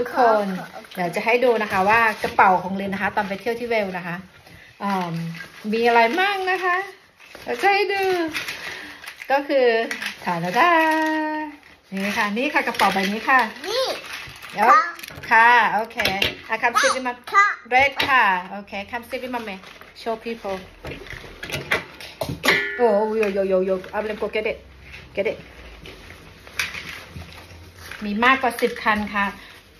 ทุกคนเดี๋ยวจะให้ดูนะคะ ว่ากระเป๋าของลินนะคะ ตอนไปเที่ยวที่เวลนะคะอ่ามีอะไรมั่งนะคะเดี๋ยวจะให้ดู ก็คือฐานดานี่ค่ะ นี่ค่ะกระเป๋าใบนี้ค่ะ นี่เดี๋ยวค่ะ โอเคอะคำซิดิมาค่ะ red ค่ะ โอเคคำซิดิมาเม show people โอ้ยโยโยโยเอาเลย go get it get it มีมากกว่าสิบคันค่ะ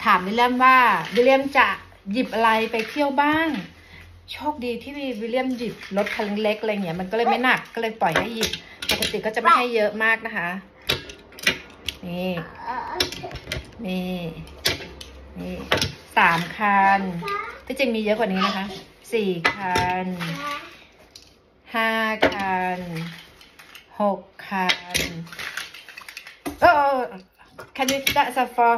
ถามวิลเลียมว่าวิลเลียมจะหยิบอะไรไปเที่ยวบ้าง โชคดีที่วิลเลียมหยิบรถคันเล็กอะไรเงี้ยมันก็เลยไม่หนักก็เลยปล่อยให้หยิบปกติก็จะไม่ให้เยอะมากนะคะ นี่ นี่นี่สามคันที่จริงมีเยอะกว่านี้นะคะสี่คันห้าคันหกคันโอ้คันนี้ that's a for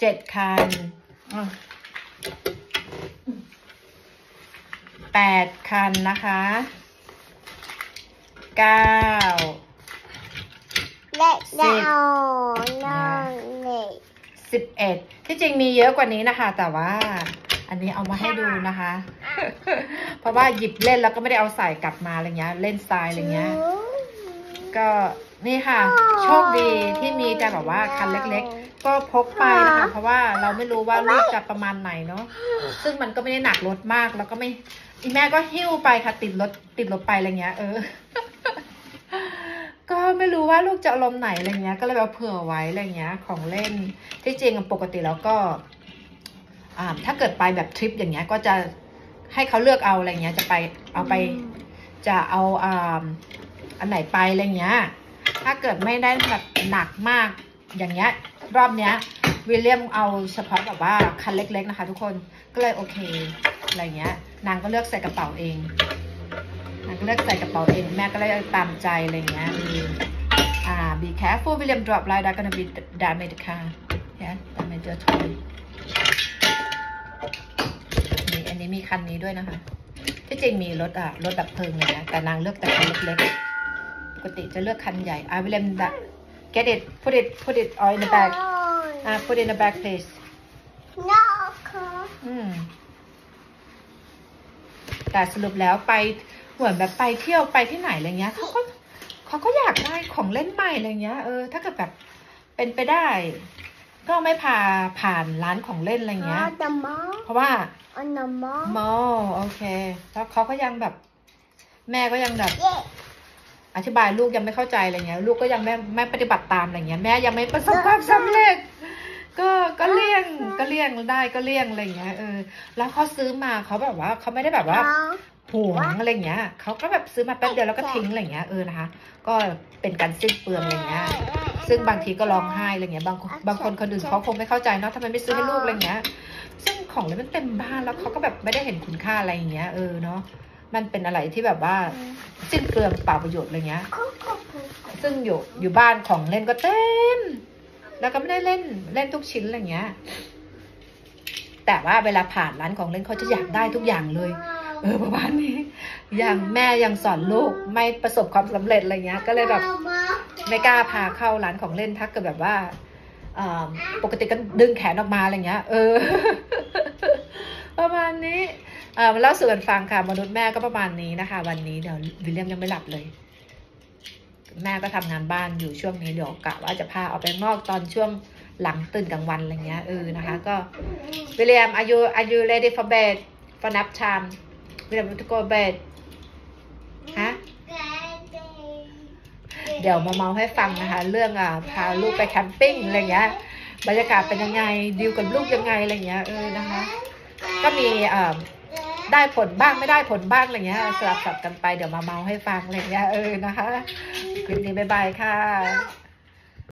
เจ็ดคันอะแปดคันนะคะเก้าเล็กสิบดาวน้องเล็กสิบเอ็ดที่จริงมีเยอะกว่านี้นะคะ แต่ว่า อันนี้เอามาให้ดูนะคะ เพราะว่าหยิบเล่นแล้วก็ไม่ได้เอาใส่กลับมาอะไรเงี้ย เล่นทรายอะไรเงี้ย ก็ นี่ค่ะ โชคดีที่มีแต่แบบว่าคันเล็ก ๆ ก็พกไปนะคะ เพราะว่าเราไม่รู้ว่าลูกจะประมาณไหนเนาะซึ่งมันก็ไม่ได้หนักรถมาก แล้วก็ไม่อีแม่ก็หิ้วไปค่ะ ติดรถติดรถไปอะไรเงี้ย เออ ก็ไม่รู้ว่าลูกจะอารมณ์ไหนอะไรเงี้ย ก็เลยเอาเผื่อไว้อะไรเงี้ย ของเล่นที่จริงอะปกติแล้วก็อ่าถ้าเกิดไปแบบทริปอย่างเงี้ย ก็จะให้เขาเลือกเอาอะไรเงี้ย จะไปเอาไปจะเอาอ่าอันไหนไปอะไรเงี้ย ถ้าเกิดไม่ได้แบบหนักมากอย่างเงี้ยรอบเนี้ยวิลเลียมเอาเฉพาะแบบว่าคันเล็ก ๆนะคะ ทุกคนก็เลยโอเคอะไรเงี้ย นางก็เลือกใส่กระเป๋าเองนางก็เลือกใส่กระเป๋าเองแม่ก็เลยตามใจอะไรเงี้ยอ่า be careful William drop like that gonna be damage the car yeah damage your toy นี่อันนี้มีคันนี้ด้วยนะคะ ที่จริงมีรถอะรถดับเพลิงเลยนะแต่นางเลือกแต่คันเล็กๆ ปกติจะเลือกคันใหญ่ I will let that get it put it put it all in the bag อ่า put it in the bag please น้องค่ะอืมแต่สรุปแล้วไปเหมือนแบบไปเที่ยวไปที่ไหนอะไรเงี้ยเขาก็เขาก็อยากได้ของเล่นใหม่อะไรเงี้ยเออถ้าเกิดแบบเป็นไปได้ ก็ไม่พาผ่านร้านของเล่นอะไรเงี้ยอ๋อน้ำมอเพราะว่าอันน้ำมอมอโอเค แล้วเขาก็ยังแบบ แม่ก็ยังแบบเย้อ ธิบายลูกยังไม่เข้าใจอะไรเงี้ย ลูกก็ยังไม่ไม่ปฏิบัติตามอะไรเงี้ยแม่ยังไม่ประสบความสำเร็จ ก็ก็เลี่ยงก็เลี่ยงได้ก็เลี่ยงอะไรเงี้ยเออแล้วเขาซื้อมาเขาแบบว่าเขาไม่ได้แบบว่าน้องหวงอะไรเงี้ยเขาก็แบบซื้อมาแป๊บเดียวแล้วก็ทิ้งอะไรเงี้ยเออนะคะก็เป็นการสิ้นเปลืองอะไรเงี้ยซึ่งบางทีก็ร้องไห้อะไรเงี้ยบางคนบางคนคนอื่นเขาคงไม่เข้าใจเนาะทำไมไม่ซื้อให้ลูกอะไรเงี้ยซึ่งของเลยมันเต็มบ้านแล้วเขาก็แบบไม่ได้เห็นคุณค่าอะไรอย่างเงี้ยเออเนาะ มันเป็นอะไรที่แบบว่าสิ้นเปลืองเปล่าประโยชน์อะไรเงี้ยคุกคุกคุกซึ่งอยู่อยู่บ้านของเล่นก็เต็ม แล้วก็ไม่ได้เล่นเล่นทุกชิ้นอะไรเงี้ย แต่ว่าเวลาผ่านร้านของเล่นเขาจะอยากได้ทุกอย่างเลย เออประมาณนี้ อย่างแม่ยังสอนลูกไม่ประสบความสำเร็จอะไรเงี้ย ก็เลยแบบไม่กล้าพาเข้าร้านของเล่นถ้าเกิดแบบว่าอ่าปกติก็ดึงแขนออกมาอะไรเงี้ย เออ ประมาณนี้ เอ่ามาเล่าสู่กันฟังค่ะมนุษย์แม่ก็ประมาณนี้นะคะ วันนี้เดี๋ยววิลเลียมยังไม่หลับเลย แม่ก็ทำงานบ้านอยู่ช่วงนี้เดี๋ยวกะว่าจะพาออกไปข้างนอกตอนช่วงหลังตื่นกลางวันอะไรเงี้ยเออนะคะ ก็วิลเลียม are you are you ready for bed for nap time วิลเลียม to go bed ฮะเดี๋ยวมาเมาให้ฟังนะคะ เรื่องอะพาลูกไปแคมปิ้งอะไรเงี้ยบรรยากาศเป็นยังไงดีลกับลูกยังไงอะไรเงี้ยเออนะคะ ก็มีอ่า ได้ผลบ้างไม่ได้ผลบ้างอะไรเงี้ยสลับสับกันไปเดี๋ยวมาเมาให้ฟังอะไรเงี้ยเออนะคะคลิปนี้บ๊ายบายค่ะ